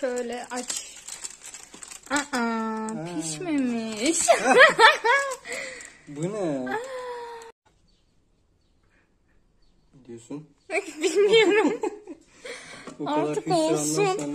Şöyle aç. Aa, pişmemiş. Bu ne? Ne diyorsun? Bilmiyorum. Artık olsun. sonra